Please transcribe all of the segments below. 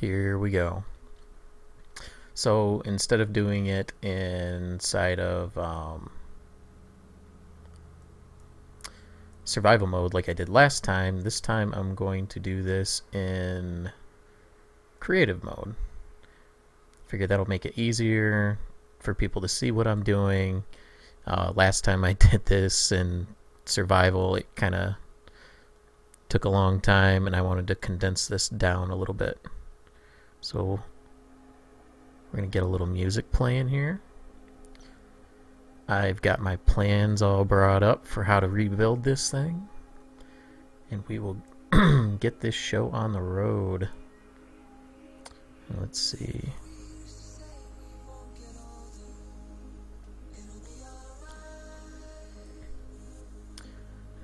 Here we go. So instead of doing it inside of um, survival mode like I did last time, this time I'm going to do this in creative mode. Figure that'll make it easier for people to see what I'm doing. Uh, last time I did this in survival, it kind of took a long time and I wanted to condense this down a little bit. So we're going to get a little music playing here. I've got my plans all brought up for how to rebuild this thing. And we will get this show on the road. Let's see.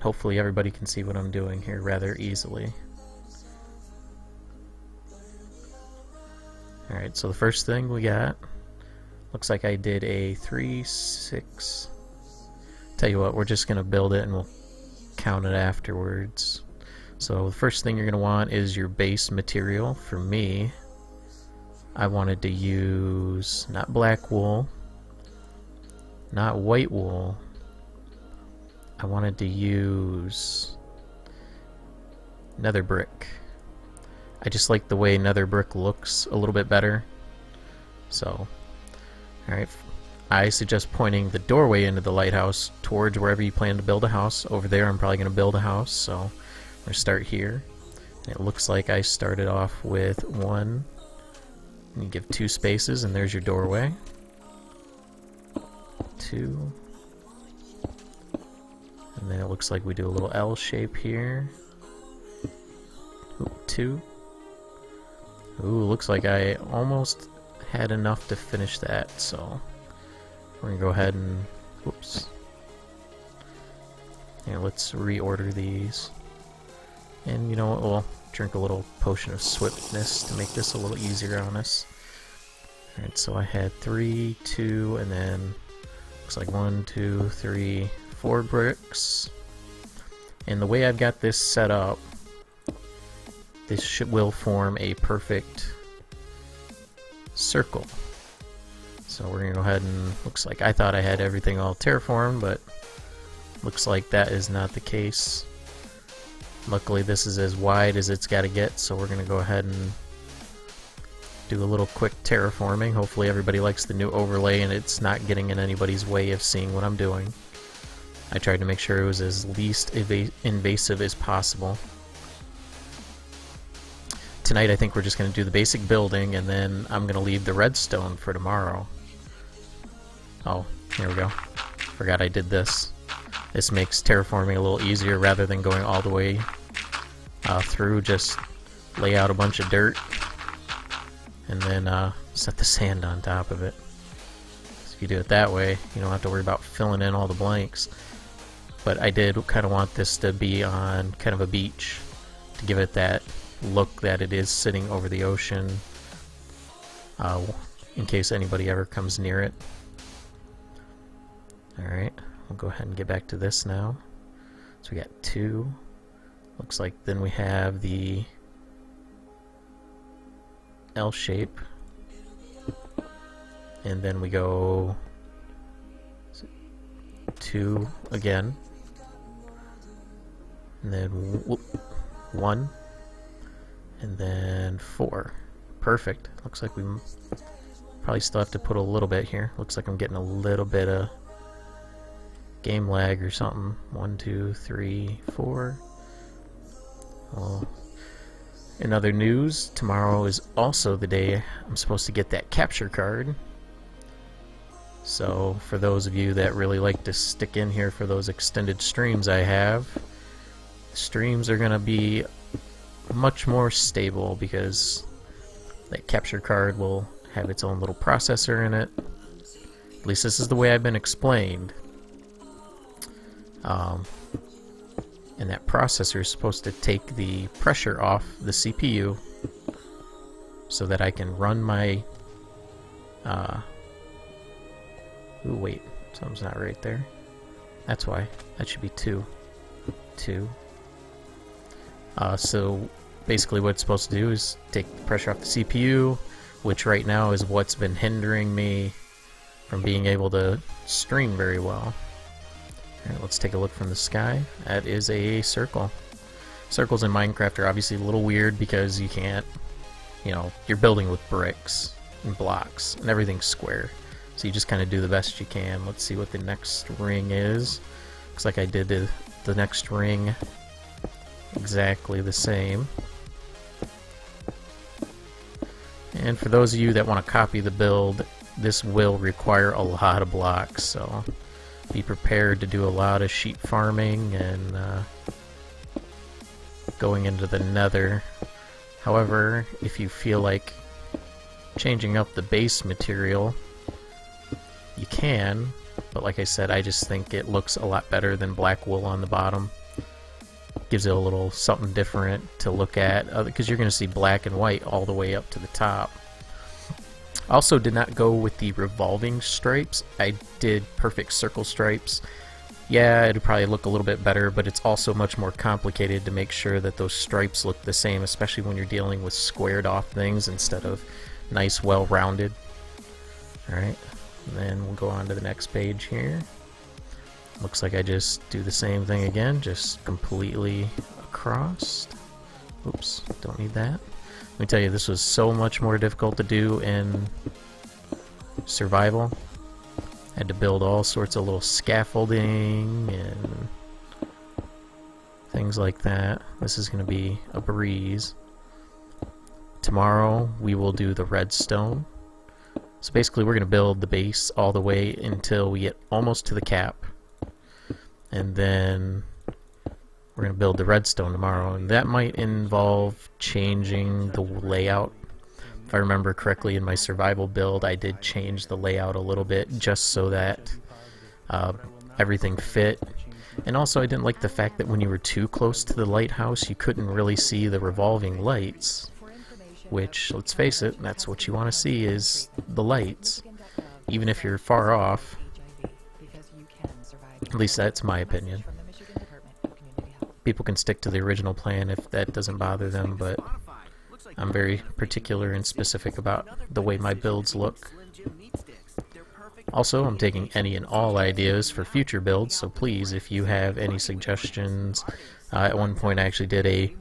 Hopefully everybody can see what I'm doing here rather easily. Alright, so the first thing we got, looks like I did a 3, 6... Tell you what, we're just going to build it and we'll count it afterwards. So the first thing you're going to want is your base material. For me, I wanted to use not black wool, not white wool. I wanted to use nether brick. I just like the way nether brick looks a little bit better. So, alright. I suggest pointing the doorway into the lighthouse towards wherever you plan to build a house. Over there I'm probably going to build a house, so I'm going to start here. And it looks like I started off with one. And you give two spaces, and there's your doorway. Two. And then it looks like we do a little L shape here. Two. Ooh, looks like I almost had enough to finish that, so we're gonna go ahead and whoops. Yeah, let's reorder these. And you know what, we'll drink a little potion of swiftness to make this a little easier on us. Alright, so I had three, two, and then looks like one, two, three, four bricks. And the way I've got this set up this should, will form a perfect circle. So we're gonna go ahead and looks like I thought I had everything all terraformed, but looks like that is not the case. Luckily this is as wide as it's gotta get, so we're gonna go ahead and do a little quick terraforming. Hopefully everybody likes the new overlay and it's not getting in anybody's way of seeing what I'm doing. I tried to make sure it was as least invasive as possible tonight I think we're just going to do the basic building and then I'm going to leave the redstone for tomorrow. Oh, here we go. Forgot I did this. This makes terraforming a little easier rather than going all the way uh, through. Just lay out a bunch of dirt and then uh, set the sand on top of it. So if you do it that way, you don't have to worry about filling in all the blanks. But I did kind of want this to be on kind of a beach to give it that look that it is sitting over the ocean uh, in case anybody ever comes near it. Alright, we'll go ahead and get back to this now. So we got two. Looks like then we have the L shape. And then we go two again. And then one and then four. Perfect. Looks like we probably still have to put a little bit here. Looks like I'm getting a little bit of game lag or something. One, two, three, four. Well, in other news, tomorrow is also the day I'm supposed to get that capture card. So, for those of you that really like to stick in here for those extended streams I have, streams are going to be much more stable because that capture card will have its own little processor in it. At least this is the way I've been explained. Um, and that processor is supposed to take the pressure off the CPU so that I can run my uh ooh wait something's not right there that's why that should be two two uh, so basically what it's supposed to do is take the pressure off the CPU, which right now is what's been hindering me from being able to stream very well. Alright, let's take a look from the sky. That is a circle. Circles in Minecraft are obviously a little weird because you can't, you know, you're building with bricks and blocks and everything's square. So you just kind of do the best you can. Let's see what the next ring is. Looks like I did the, the next ring exactly the same. And for those of you that want to copy the build, this will require a lot of blocks, so be prepared to do a lot of sheep farming and uh, going into the nether. However, if you feel like changing up the base material, you can, but like I said, I just think it looks a lot better than black wool on the bottom. Gives it a little something different to look at, because uh, you're going to see black and white all the way up to the top. Also did not go with the revolving stripes. I did perfect circle stripes. Yeah, it'd probably look a little bit better, but it's also much more complicated to make sure that those stripes look the same, especially when you're dealing with squared off things instead of nice, well-rounded. Alright, then we'll go on to the next page here. Looks like I just do the same thing again, just completely across. Oops, don't need that. Let me tell you, this was so much more difficult to do in survival. Had to build all sorts of little scaffolding and things like that. This is going to be a breeze. Tomorrow we will do the redstone. So basically we're going to build the base all the way until we get almost to the cap. And then we're going to build the redstone tomorrow, and that might involve changing the layout. If I remember correctly, in my survival build, I did change the layout a little bit just so that uh, everything fit. And also, I didn't like the fact that when you were too close to the lighthouse, you couldn't really see the revolving lights. Which, let's face it, that's what you want to see is the lights. Even if you're far off. At least that's my opinion people can stick to the original plan if that doesn't bother them, but I'm very particular and specific about the way my builds look. Also, I'm taking any and all ideas for future builds, so please, if you have any suggestions, uh, at one point I actually did a,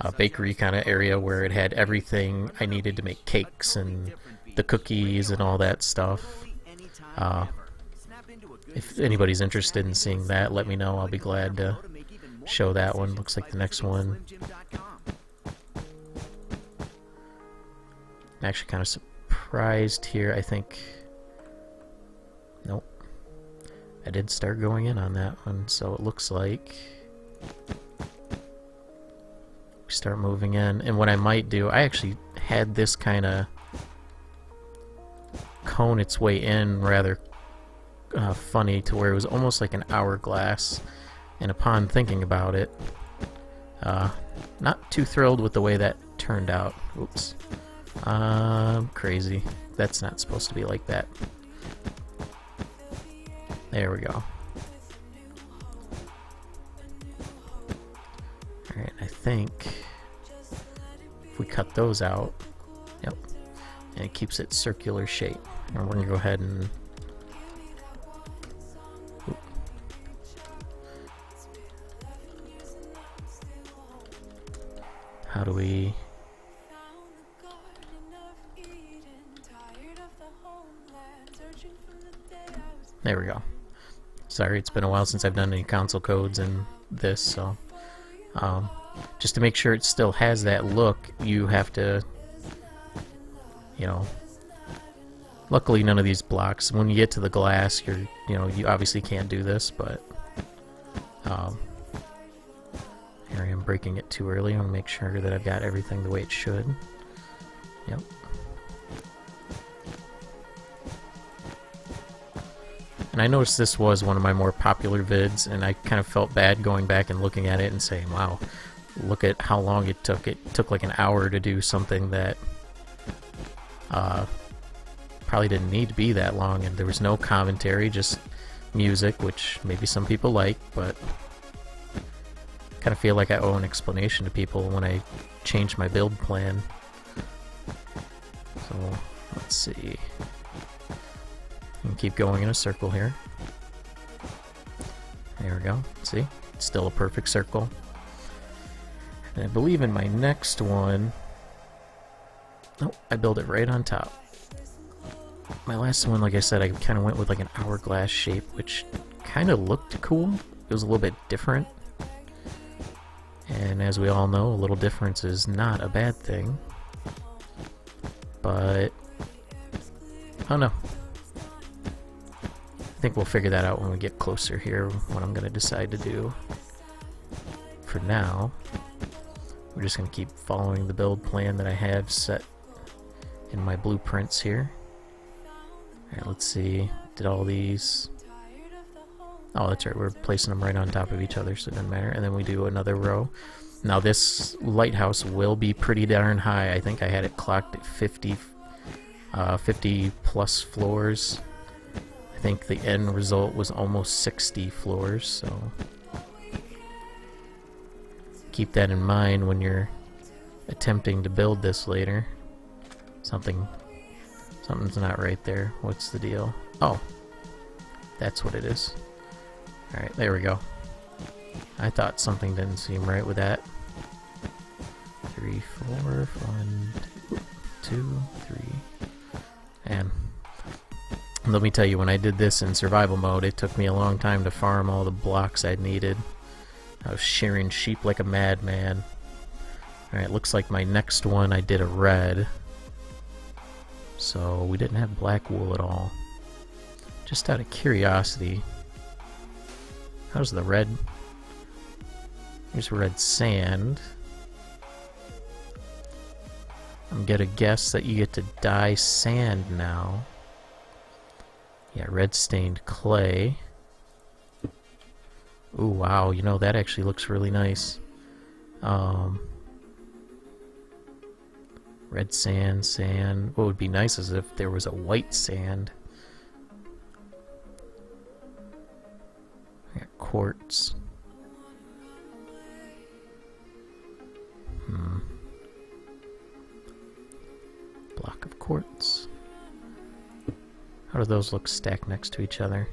a bakery kind of area where it had everything I needed to make cakes and the cookies and all that stuff. Uh, if anybody's interested in seeing that, let me know. I'll be glad to show that one. Looks like the next one. I'm actually kind of surprised here. I think... Nope. I did start going in on that one, so it looks like... We start moving in. And what I might do, I actually had this kind of cone its way in rather uh, funny to where it was almost like an hourglass and upon thinking about it, uh, not too thrilled with the way that turned out. Oops. Um, crazy. That's not supposed to be like that. There we go. Alright, I think if we cut those out, yep, and it keeps it circular shape. And we're going to go ahead and How do we... There we go. Sorry, it's been a while since I've done any console codes and this, so... Um, just to make sure it still has that look, you have to... You know... Luckily, none of these blocks... When you get to the glass, you're... You know, you obviously can't do this, but... Um, here I am breaking it too early. I want to make sure that I've got everything the way it should. Yep. And I noticed this was one of my more popular vids, and I kind of felt bad going back and looking at it and saying, wow, look at how long it took. It took like an hour to do something that uh, probably didn't need to be that long, and there was no commentary, just music, which maybe some people like, but kind of feel like I owe an explanation to people when I change my build plan. So let's see. And keep going in a circle here. There we go. See? It's Still a perfect circle. And I believe in my next one... Oh, I build it right on top. My last one, like I said, I kind of went with like an hourglass shape, which kind of looked cool. It was a little bit different. And as we all know, a little difference is not a bad thing. But... Oh don't. I think we'll figure that out when we get closer here, what I'm going to decide to do. For now, we're just going to keep following the build plan that I have set in my blueprints here. Alright, let's see. Did all these... Oh, that's right, we're placing them right on top of each other, so it doesn't matter. And then we do another row. Now this lighthouse will be pretty darn high. I think I had it clocked at 50, uh, 50 plus floors. I think the end result was almost 60 floors, so keep that in mind when you're attempting to build this later. Something, something's not right there. What's the deal? Oh, that's what it is. Alright, there we go. I thought something didn't seem right with that. Three, four, one, two, three. And let me tell you, when I did this in survival mode, it took me a long time to farm all the blocks I needed. I was shearing sheep like a madman. Alright, looks like my next one I did a red. So we didn't have black wool at all. Just out of curiosity, How's the red? Here's red sand. I'm gonna guess that you get to dye sand now. Yeah, red stained clay. Ooh, wow, you know, that actually looks really nice. Um, red sand, sand. What would be nice is if there was a white sand. Quartz. Hmm. Block of quartz. How do those look stacked next to each other?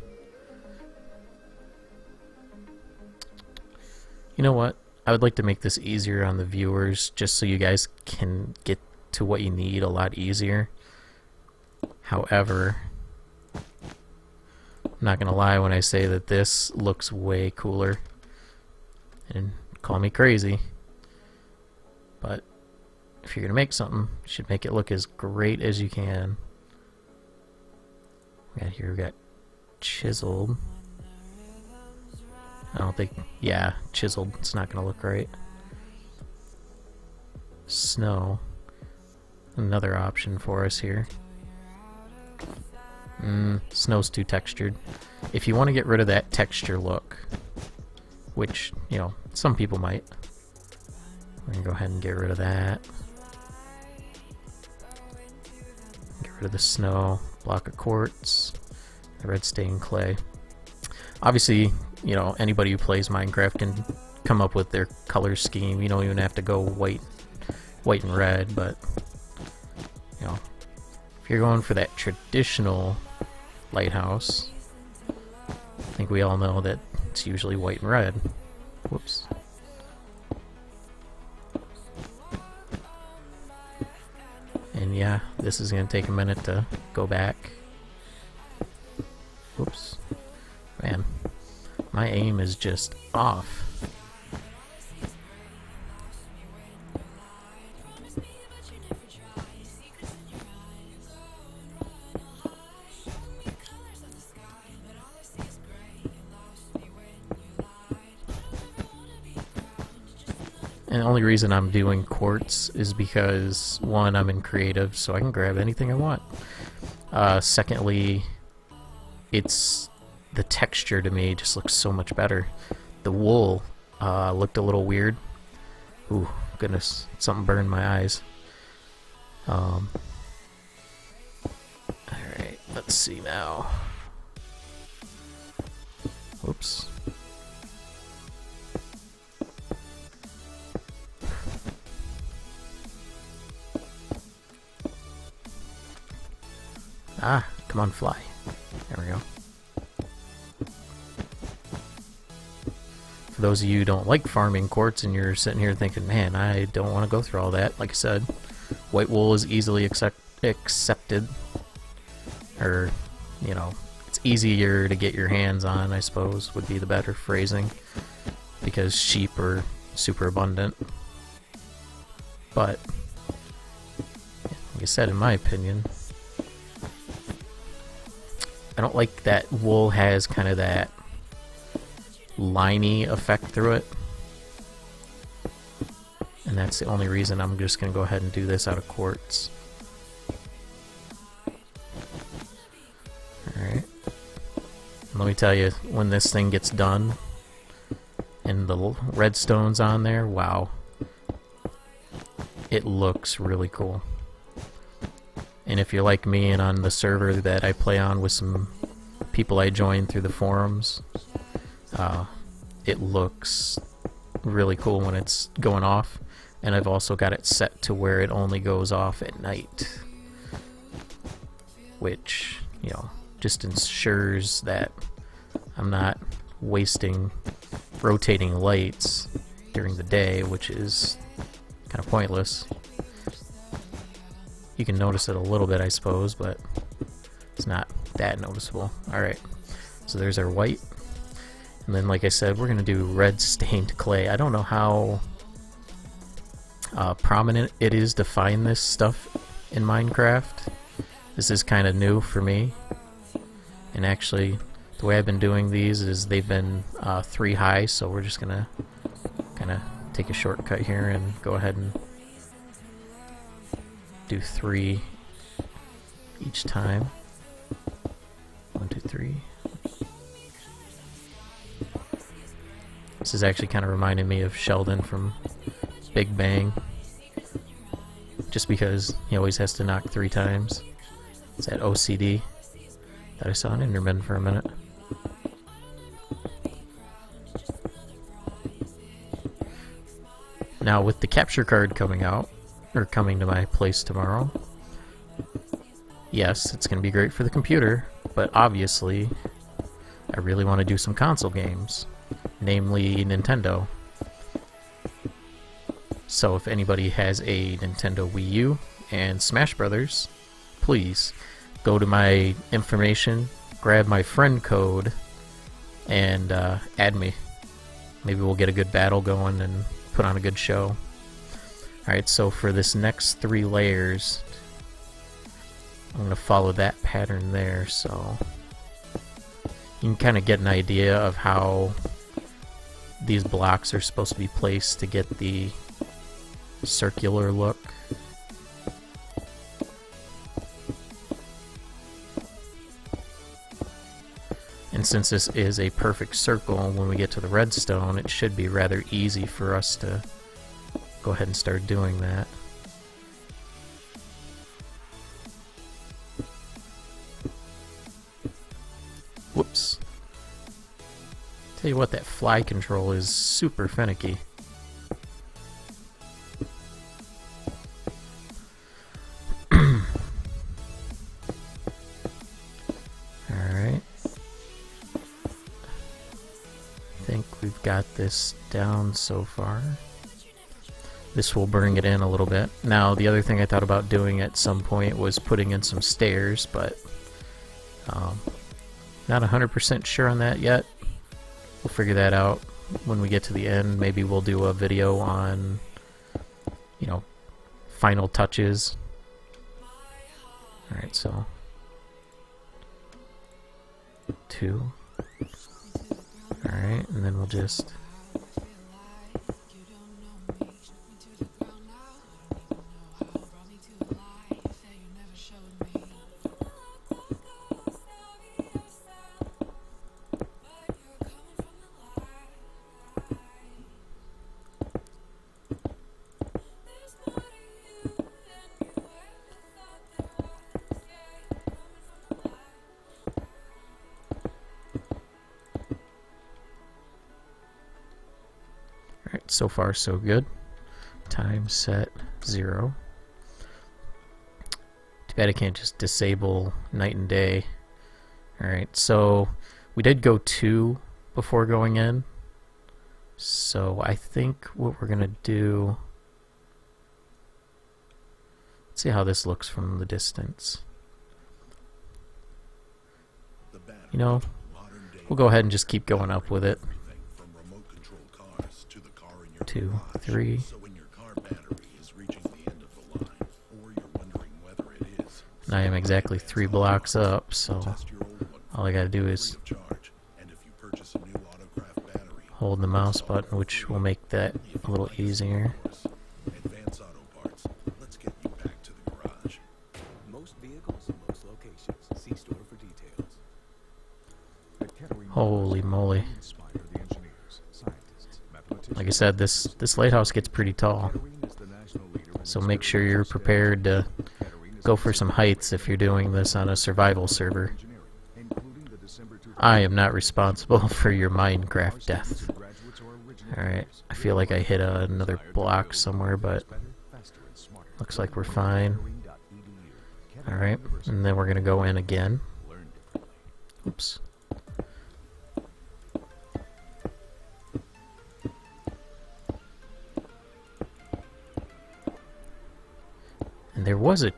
You know what? I would like to make this easier on the viewers just so you guys can get to what you need a lot easier. However, not gonna lie when I say that this looks way cooler. And call me crazy. But if you're gonna make something, you should make it look as great as you can. Yeah, here we got chiseled. I don't think, yeah, chiseled. It's not gonna look right. Snow. Another option for us here. Mm, snow's too textured. If you want to get rid of that texture look, which, you know, some people might, we're going to go ahead and get rid of that. Get rid of the snow, block of quartz, the red stained clay. Obviously, you know, anybody who plays Minecraft can come up with their color scheme. You don't even have to go white, white and red, but, you know, if you're going for that traditional lighthouse. I think we all know that it's usually white and red. Whoops. And yeah, this is going to take a minute to go back. Whoops. Man, my aim is just off. And the only reason I'm doing quartz is because, one, I'm in creative, so I can grab anything I want. Uh, secondly, it's the texture to me just looks so much better. The wool uh, looked a little weird. Ooh, goodness, something burned my eyes. Um, Alright, let's see now. Ah, come on, fly. There we go. For those of you who don't like farming quartz and you're sitting here thinking, man, I don't want to go through all that, like I said, white wool is easily accept accepted. Or, you know, it's easier to get your hands on, I suppose, would be the better phrasing. Because sheep are super abundant. But, like I said, in my opinion, I don't like that wool has kind of that liney effect through it. And that's the only reason I'm just going to go ahead and do this out of quartz. Alright. Let me tell you, when this thing gets done, and the redstone's on there, wow. It looks really cool. And if you're like me and on the server that I play on with some people I joined through the forums, uh, it looks really cool when it's going off. And I've also got it set to where it only goes off at night. Which, you know, just ensures that I'm not wasting rotating lights during the day, which is kind of pointless. You can notice it a little bit, I suppose, but it's not that noticeable. Alright, so there's our white. And then, like I said, we're going to do red stained clay. I don't know how uh, prominent it is to find this stuff in Minecraft. This is kind of new for me. And actually, the way I've been doing these is they've been uh, three high, so we're just going to kind of take a shortcut here and go ahead and do three each time. One, two, three. This is actually kind of reminding me of Sheldon from Big Bang. Just because he always has to knock three times. It's that OCD that I saw in Enderman for a minute. Now with the capture card coming out, or coming to my place tomorrow, yes, it's going to be great for the computer, but obviously I really want to do some console games, namely Nintendo. So if anybody has a Nintendo Wii U and Smash Brothers, please go to my information, grab my friend code, and uh, add me. Maybe we'll get a good battle going and put on a good show. Alright, so for this next three layers, I'm going to follow that pattern there, so you can kind of get an idea of how these blocks are supposed to be placed to get the circular look. And since this is a perfect circle, when we get to the redstone, it should be rather easy for us to go ahead and start doing that. Whoops. Tell you what, that fly control is super finicky. Alright. I think we've got this down so far. This will bring it in a little bit. Now, the other thing I thought about doing at some point was putting in some stairs, but um, not 100% sure on that yet. We'll figure that out when we get to the end. Maybe we'll do a video on, you know, final touches. Alright, so two. Alright, and then we'll just... so far so good. Time set 0. Too bad I can't just disable night and day. Alright, so we did go two before going in. So I think what we're going to do... Let's see how this looks from the distance. You know, we'll go ahead and just keep going up with it. Two, three. I am exactly three blocks up, so all I gotta do is hold the mouse button, which will make that a little easier. Holy moly. Like I said, this, this lighthouse gets pretty tall. So make sure you're prepared to go for some heights if you're doing this on a survival server. I am not responsible for your Minecraft death. Alright, I feel like I hit another block somewhere, but looks like we're fine. Alright, and then we're going to go in again. Oops. Was a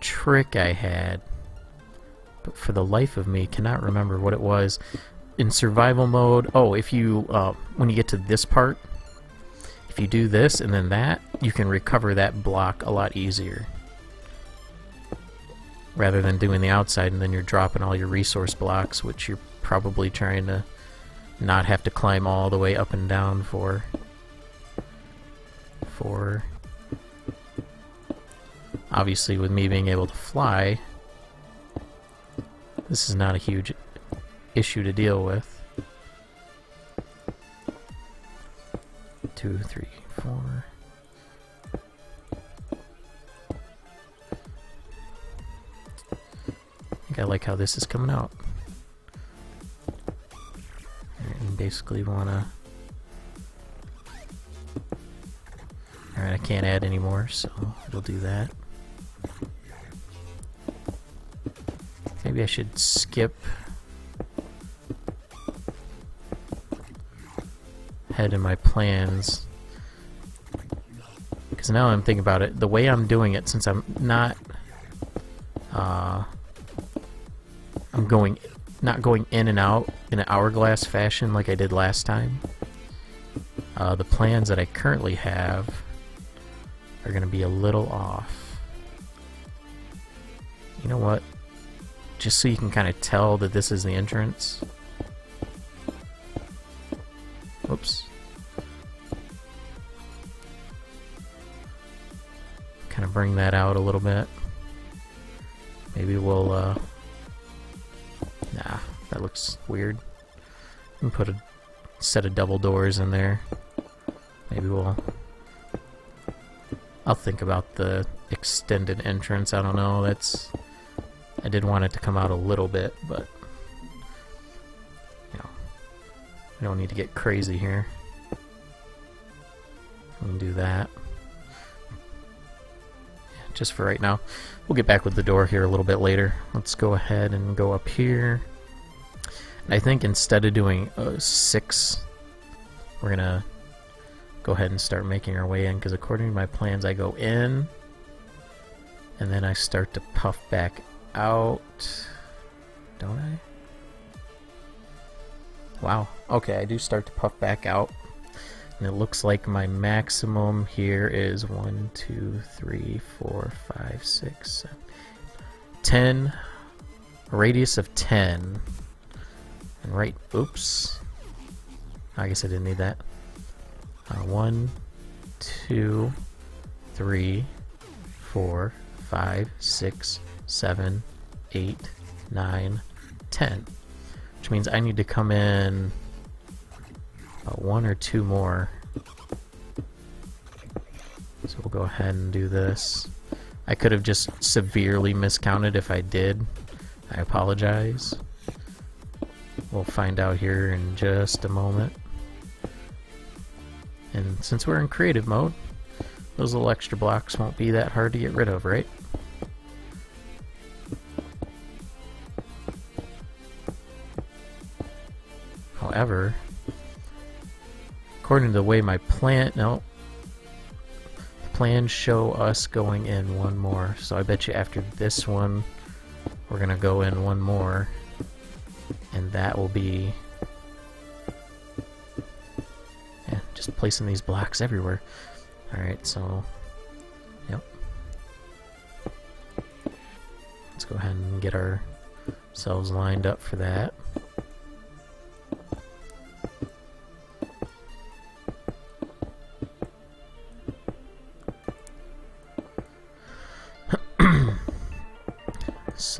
trick I had, but for the life of me, cannot remember what it was. In survival mode, oh, if you, uh, when you get to this part, if you do this and then that, you can recover that block a lot easier. Rather than doing the outside and then you're dropping all your resource blocks, which you're probably trying to not have to climb all the way up and down for. For Obviously, with me being able to fly, this is not a huge issue to deal with. Two, three, four. I like how this is coming out. And basically wanna... Alright, I can't add anymore, so we'll do that. Maybe I should skip ahead in my plans. Because now I'm thinking about it, the way I'm doing it, since I'm not... Uh, I'm going... Not going in and out in an hourglass fashion like I did last time. Uh, the plans that I currently have are going to be a little off. You know what? Just so you can kind of tell that this is the entrance. Oops. Kind of bring that out a little bit. Maybe we'll, uh... Nah, that looks weird. And put a set of double doors in there. Maybe we'll... I'll think about the extended entrance. I don't know. That's I did want it to come out a little bit, but you know, we don't need to get crazy here. We do that. Just for right now. We'll get back with the door here a little bit later. Let's go ahead and go up here. And I think instead of doing uh, six, we're gonna go ahead and start making our way in because according to my plans I go in and then I start to puff back out, don't I? Wow, okay, I do start to puff back out. And it looks like my maximum here is 1, 2, 3, 4, 5, 6, 7, 10. Radius of 10. And right, oops. I guess I didn't need that. Uh, 1, 2, 3, 4, 5, 6, seven, eight, nine, ten. Which means I need to come in uh, one or two more. So we'll go ahead and do this. I could have just severely miscounted if I did. I apologize. We'll find out here in just a moment. And since we're in creative mode, those little extra blocks won't be that hard to get rid of, right? However, according to the way my plan, no, plans show us going in one more. So I bet you after this one, we're gonna go in one more, and that will be yeah, just placing these blocks everywhere. All right, so yep. Let's go ahead and get ourselves lined up for that.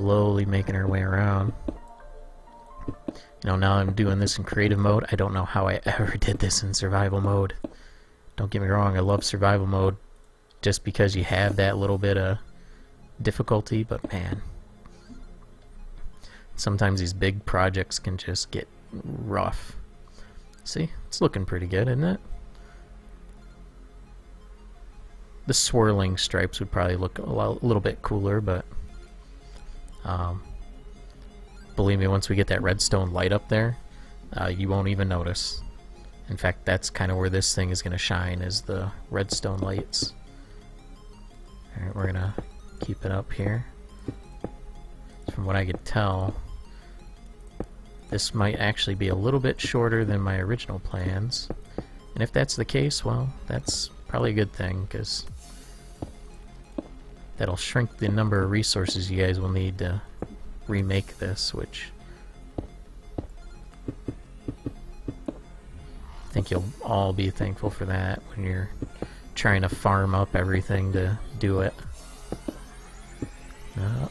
Slowly making our way around. You know, now I'm doing this in creative mode. I don't know how I ever did this in survival mode. Don't get me wrong, I love survival mode just because you have that little bit of difficulty, but man, sometimes these big projects can just get rough. See, it's looking pretty good, isn't it? The swirling stripes would probably look a, a little bit cooler, but um, believe me, once we get that redstone light up there, uh, you won't even notice. In fact, that's kind of where this thing is going to shine, is the redstone lights. Alright, we're going to keep it up here. From what I could tell, this might actually be a little bit shorter than my original plans. And if that's the case, well, that's probably a good thing, because that'll shrink the number of resources you guys will need to remake this, which I think you'll all be thankful for that when you're trying to farm up everything to do it. Uh,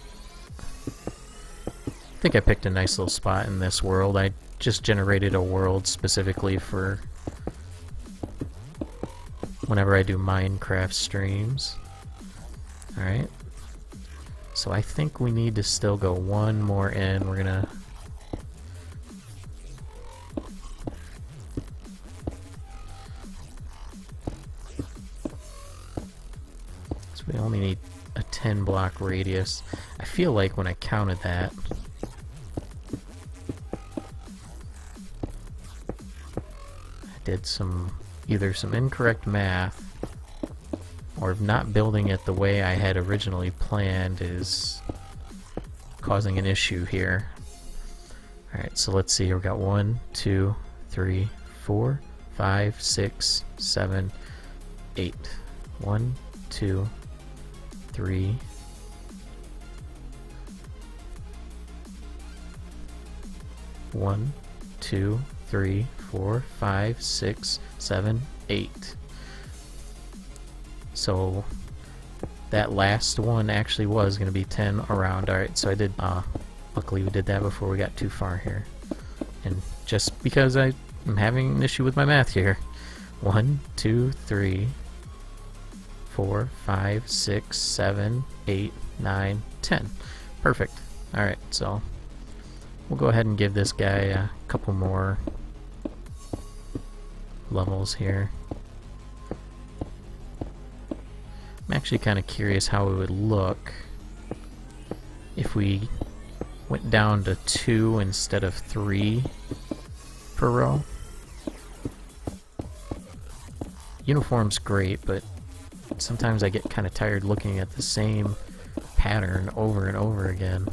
I think I picked a nice little spot in this world. I just generated a world specifically for whenever I do Minecraft streams. Alright. So I think we need to still go one more in. We're gonna... So we only need a 10 block radius. I feel like when I counted that... I did some... either some incorrect math or not building it the way I had originally planned is causing an issue here. Alright, so let's see. We've got one, two, three, four, five, six, seven, eight. One, two, three. One, two, three, four, five, six, seven, eight. So that last one actually was going to be 10 around. Alright, so I did, uh, luckily we did that before we got too far here. And just because I am having an issue with my math here. One, two, three, four, five, six, seven, eight, nine, ten. Perfect. Alright, so we'll go ahead and give this guy a couple more levels here. I'm actually kind of curious how it would look if we went down to two instead of three per row. Uniform's great, but sometimes I get kind of tired looking at the same pattern over and over again.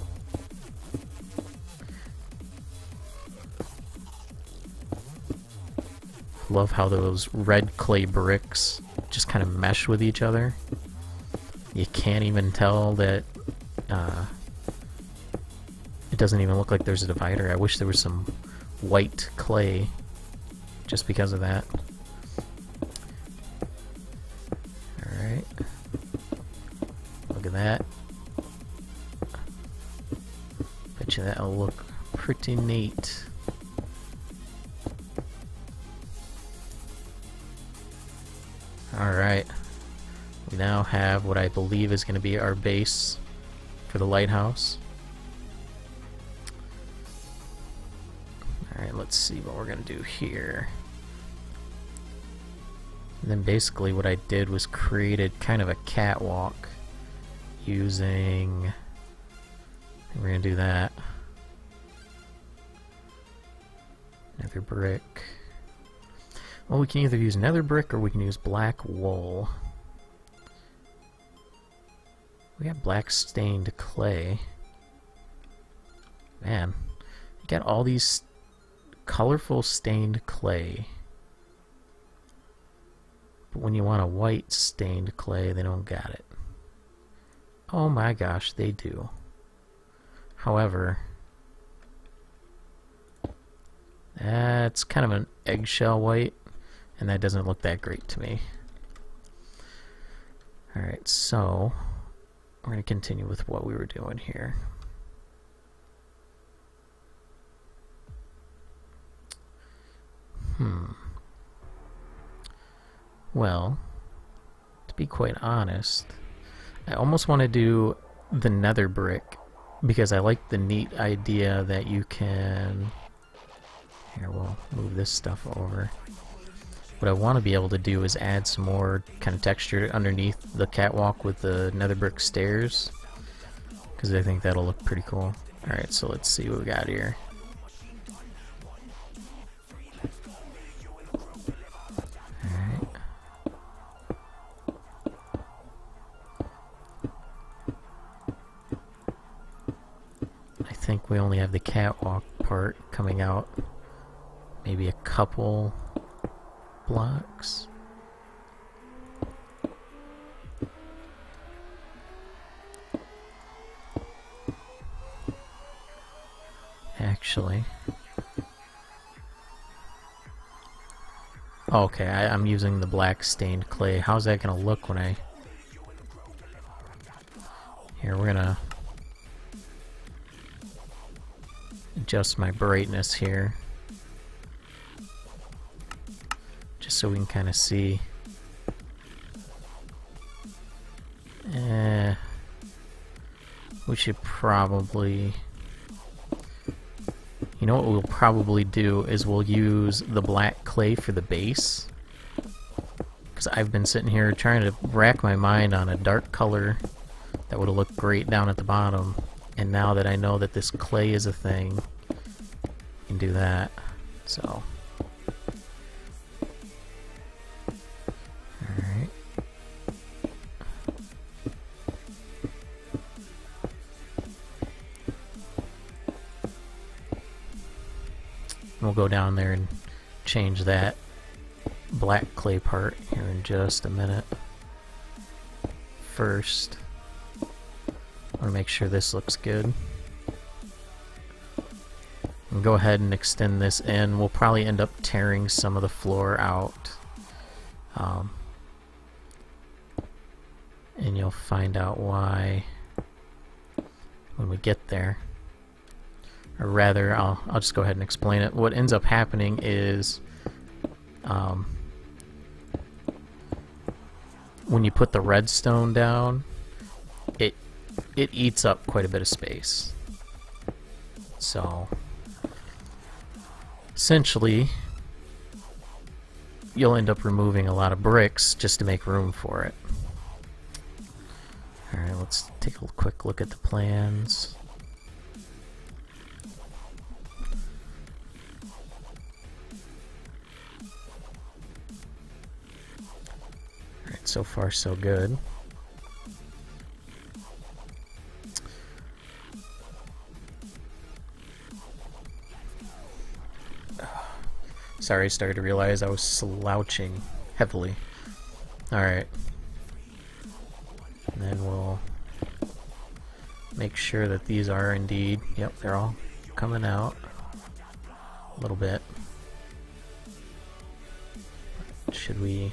Love how those red clay bricks just kind of mesh with each other you can't even tell that uh, it doesn't even look like there's a divider. I wish there was some white clay just because of that. Alright. Look at that. Bet you that'll look pretty neat. Believe is going to be our base for the lighthouse. Alright, let's see what we're going to do here. And then basically what I did was created kind of a catwalk using... We're going to do that. Nether brick. Well, we can either use nether brick or we can use black wool. We got black stained clay. Man, you got all these colorful stained clay. But when you want a white stained clay, they don't got it. Oh my gosh, they do. However, that's kind of an eggshell white, and that doesn't look that great to me. Alright, so we're going to continue with what we were doing here. Hmm. Well, to be quite honest, I almost want to do the nether brick because I like the neat idea that you can... Here, we'll move this stuff over. What I want to be able to do is add some more kind of texture underneath the catwalk with the nether brick stairs. Because I think that'll look pretty cool. Alright, so let's see what we got here. I think we only have the catwalk part coming out. Maybe a couple blocks. Actually. Okay, I, am using the black stained clay. How's that gonna look when I... Here, we're gonna adjust my brightness here so we can kind of see eh, we should probably you know what we'll probably do is we'll use the black clay for the base because I've been sitting here trying to rack my mind on a dark color that would have looked great down at the bottom and now that I know that this clay is a thing we can do that. So. Go down there and change that black clay part here in just a minute. First, I want to make sure this looks good go ahead and extend this in. We'll probably end up tearing some of the floor out. Um, and you'll find out why when we get there. Or rather, I'll, I'll just go ahead and explain it. What ends up happening is um, when you put the redstone down, it it eats up quite a bit of space. So essentially you'll end up removing a lot of bricks just to make room for it. Alright, let's take a quick look at the plans. So far so good. Sorry, I started to realize I was slouching heavily. Alright. Then we'll make sure that these are indeed, yep, they're all coming out a little bit. Should we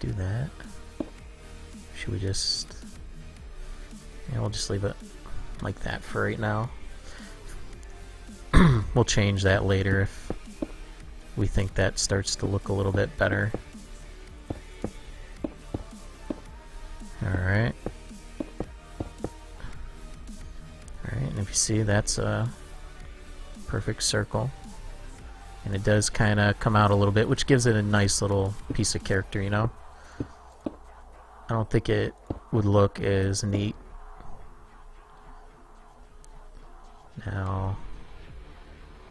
do that? Should we just, yeah, we'll just leave it like that for right now. we'll change that later if we think that starts to look a little bit better. Alright. Alright, and if you see, that's a perfect circle. And it does kind of come out a little bit, which gives it a nice little piece of character, you know? I don't think it would look as neat. Now,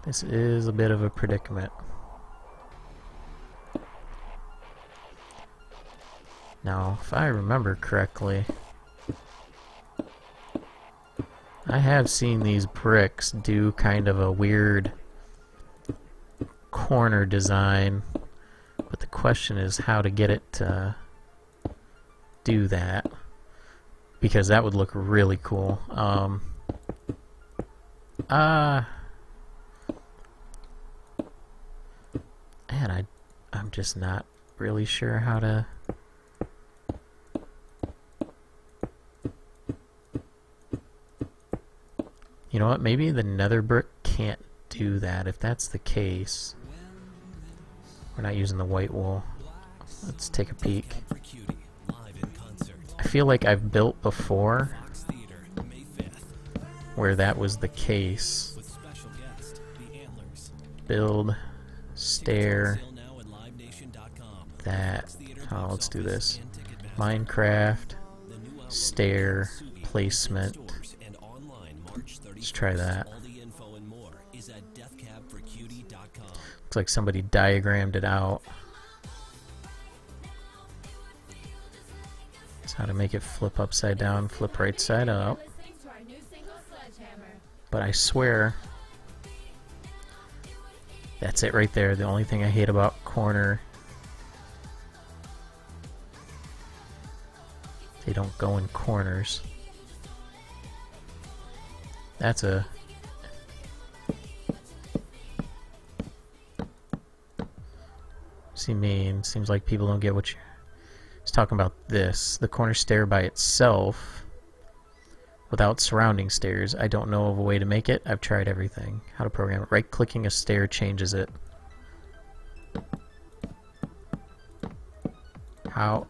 This is a bit of a predicament. Now, if I remember correctly, I have seen these bricks do kind of a weird corner design, but the question is how to get it to do that, because that would look really cool. Um, uh, man, I, I'm just not really sure how to You know what? Maybe the nether brick can't do that. If that's the case, we're not using the white wool. Let's take a peek. Feel like I've built before where that was the case. Build, stair, that. Oh, let's do this. Minecraft, stair, placement. Let's try that. Looks like somebody diagrammed it out. How to make it flip upside down, flip right side up. But I swear, that's it right there. The only thing I hate about corner they don't go in corners. That's a... See mean? Seems like people don't get what you... Talking about this. The corner stair by itself, without surrounding stairs. I don't know of a way to make it. I've tried everything. How to program it. Right-clicking a stair changes it. How?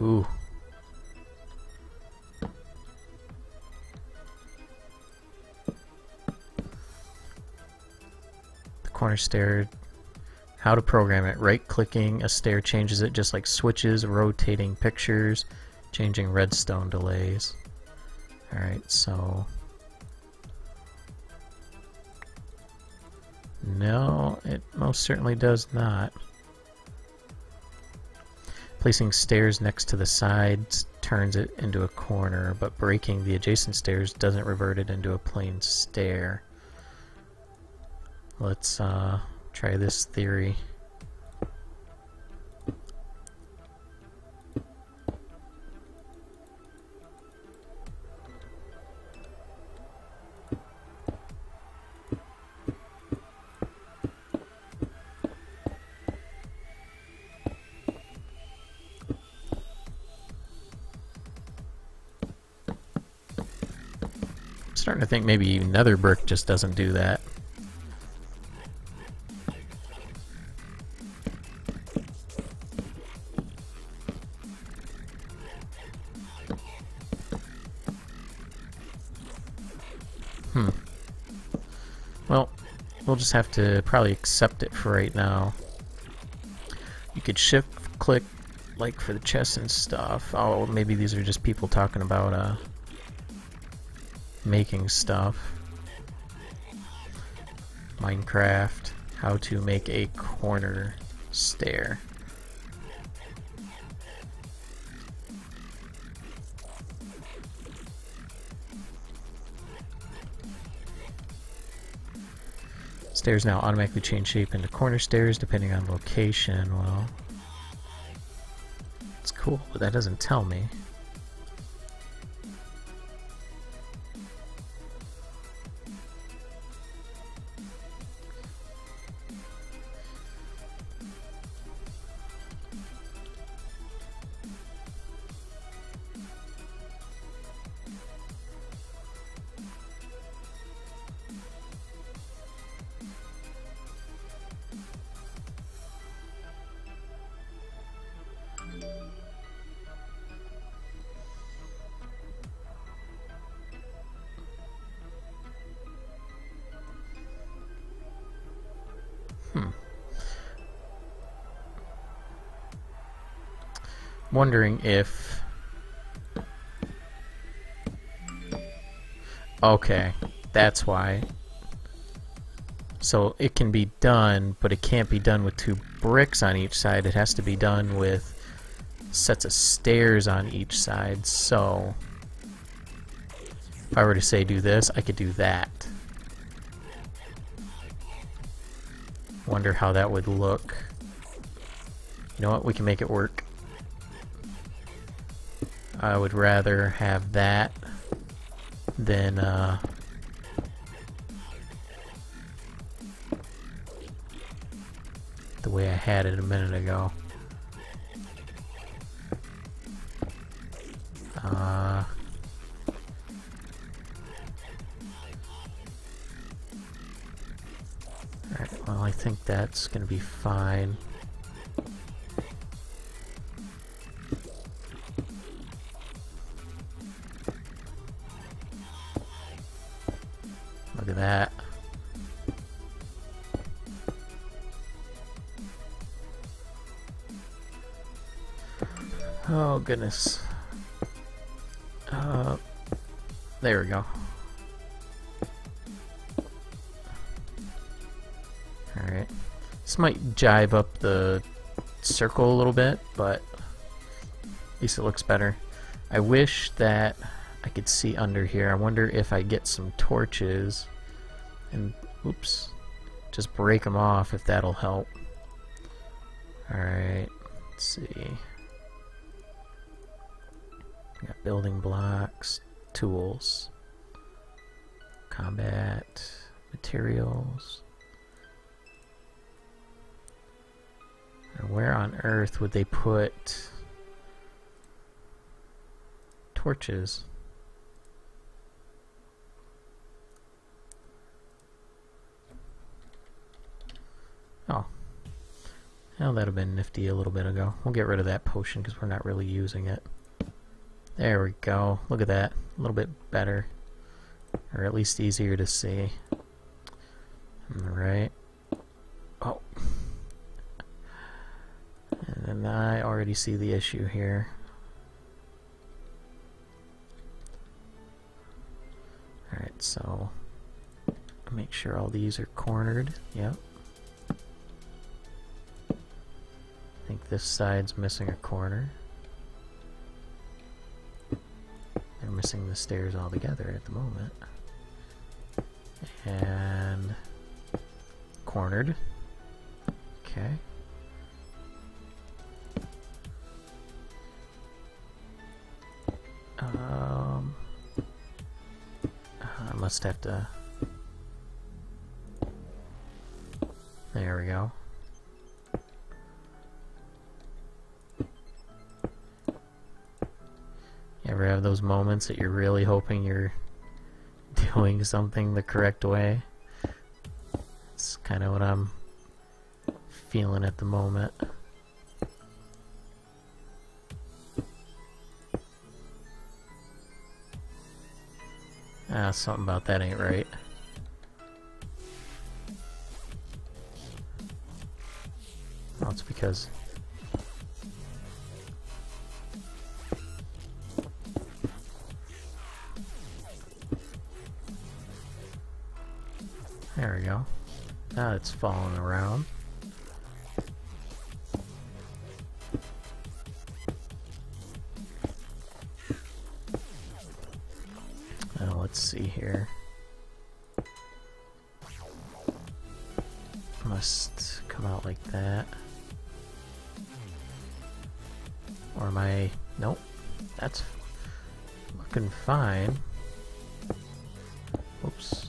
Ooh. The corner stair. How to program it. Right clicking a stair changes it just like switches, rotating pictures, changing redstone delays. Alright, so... No, it most certainly does not. Placing stairs next to the sides turns it into a corner, but breaking the adjacent stairs doesn't revert it into a plain stair. Let's uh, try this theory. Starting to think maybe nether brick just doesn't do that. Just have to probably accept it for right now. You could shift click like for the chest and stuff. Oh, maybe these are just people talking about uh making stuff. Minecraft, how to make a corner stair. Stairs now automatically change shape into corner stairs depending on location. Well, it's cool, but that doesn't tell me. Wondering if... Okay, that's why. So it can be done, but it can't be done with two bricks on each side. It has to be done with sets of stairs on each side. So if I were to say do this, I could do that. Wonder how that would look. You know what? We can make it work. I would rather have that than uh, the way I had it a minute ago. Uh, Alright, well I think that's gonna be fine. That. Oh goodness. Uh, there we go. Alright. This might jive up the circle a little bit, but at least it looks better. I wish that I could see under here. I wonder if I get some torches and, oops, just break them off if that'll help. Alright, let's see. Got building blocks, tools, combat, materials. And where on earth would they put torches? Oh. Well, that would have been nifty a little bit ago. We'll get rid of that potion because we're not really using it. There we go. Look at that. A little bit better. Or at least easier to see. Alright. Oh. And then I already see the issue here. Alright, so make sure all these are cornered. Yep. This side's missing a corner. They're missing the stairs altogether at the moment. And cornered. Okay. Um, I must have to. There we go. Have those moments that you're really hoping you're doing something the correct way? It's kind of what I'm feeling at the moment. Ah, something about that ain't right. Well, it's because... There we go. Now it's falling around. let's see here. Must come out like that. Or am I... Nope. That's looking fine. Oops.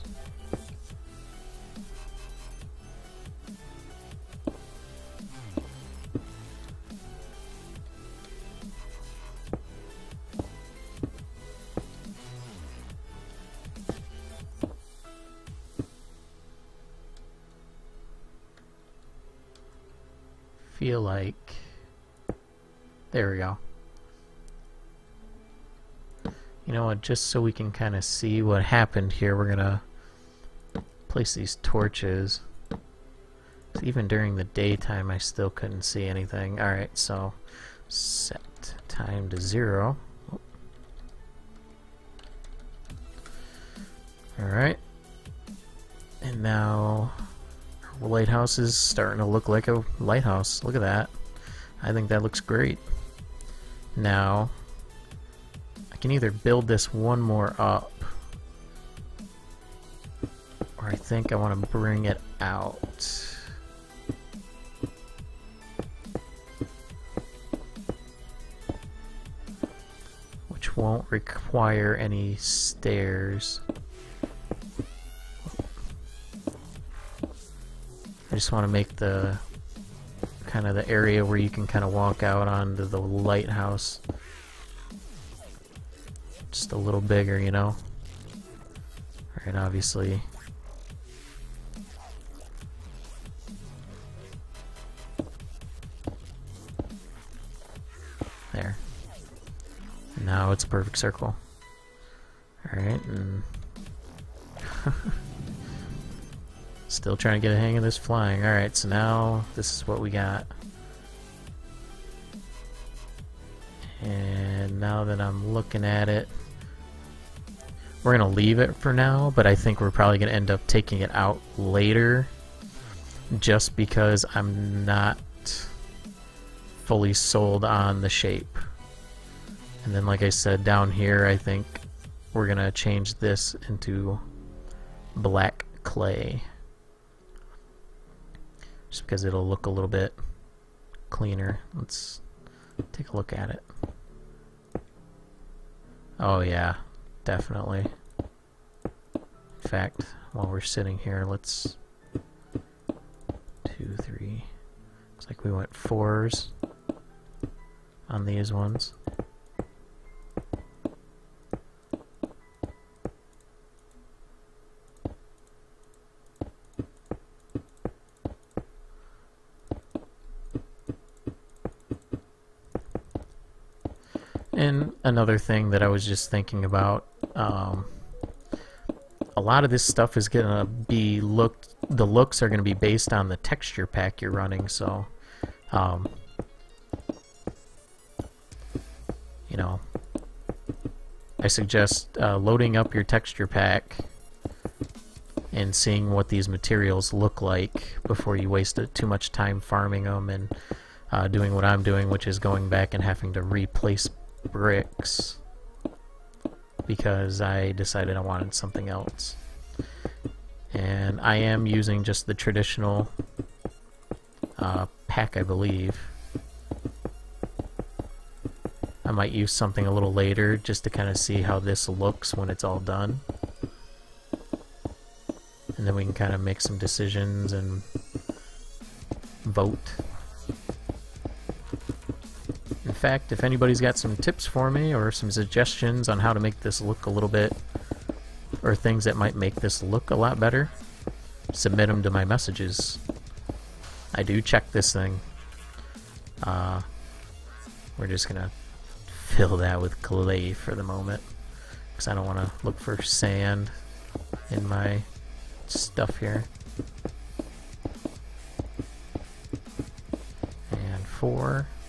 Feel like... There we go. You know what, just so we can kind of see what happened here, we're gonna place these torches. Even during the daytime I still couldn't see anything. Alright, so set time to zero. Alright. And now lighthouse is starting to look like a lighthouse. Look at that. I think that looks great. Now, I can either build this one more up, or I think I want to bring it out. Which won't require any stairs. Just want to make the kind of the area where you can kind of walk out onto the lighthouse just a little bigger, you know? And obviously. There. Now it's a perfect circle. Alright, and... Still trying to get a hang of this flying. Alright, so now this is what we got. And now that I'm looking at it, we're going to leave it for now, but I think we're probably going to end up taking it out later just because I'm not fully sold on the shape. And then like I said down here, I think we're going to change this into black clay just because it'll look a little bit cleaner. Let's take a look at it. Oh yeah, definitely. In fact, while we're sitting here, let's two, three. Looks like we went fours on these ones. Another thing that I was just thinking about, um, a lot of this stuff is gonna be looked. The looks are gonna be based on the texture pack you're running. So, um, you know, I suggest uh, loading up your texture pack and seeing what these materials look like before you waste too much time farming them and uh, doing what I'm doing, which is going back and having to replace bricks because I decided I wanted something else. And I am using just the traditional uh, pack, I believe. I might use something a little later just to kind of see how this looks when it's all done. And then we can kind of make some decisions and vote fact, if anybody's got some tips for me or some suggestions on how to make this look a little bit, or things that might make this look a lot better, submit them to my messages. I do check this thing. Uh, we're just gonna fill that with clay for the moment, because I don't want to look for sand in my stuff here. And four. four.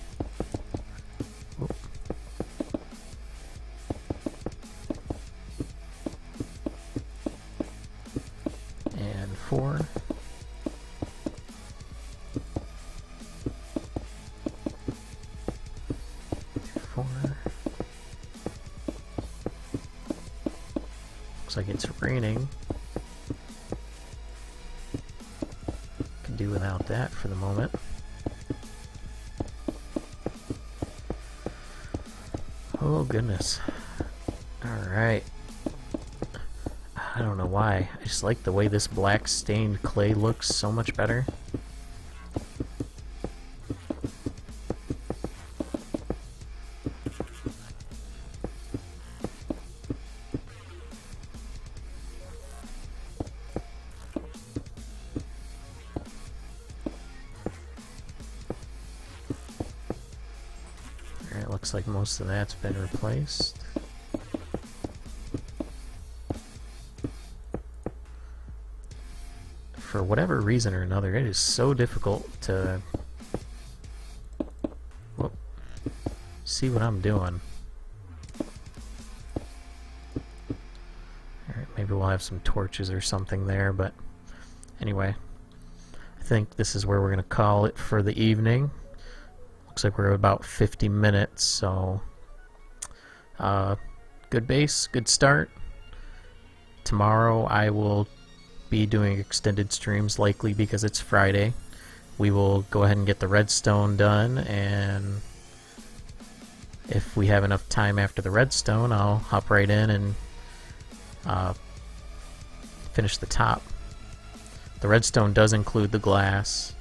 Like the way this black stained clay looks so much better. Alright, looks like most of that's been replaced. For whatever reason or another, it is so difficult to whoop, see what I'm doing. Alright, maybe we'll have some torches or something there, but anyway. I think this is where we're going to call it for the evening. Looks like we're about 50 minutes, so uh, good base, good start. Tomorrow I will be doing extended streams likely because it's Friday. We will go ahead and get the redstone done and if we have enough time after the redstone I'll hop right in and uh, finish the top. The redstone does include the glass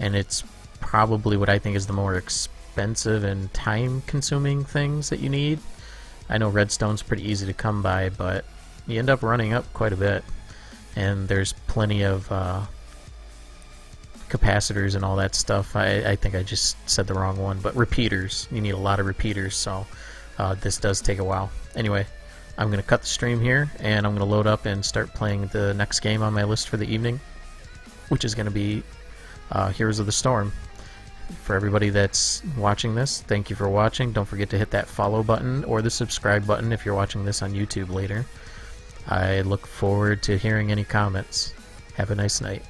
and it's probably what I think is the more expensive and time consuming things that you need. I know redstone's pretty easy to come by but you end up running up quite a bit and there's plenty of uh, capacitors and all that stuff. I, I, think I just said the wrong one, but repeaters. You need a lot of repeaters, so uh, this does take a while. Anyway, I'm going to cut the stream here, and I'm going to load up and start playing the next game on my list for the evening, which is going to be uh, Heroes of the Storm. For everybody that's watching this, thank you for watching. Don't forget to hit that follow button or the subscribe button if you're watching this on YouTube later. I look forward to hearing any comments. Have a nice night.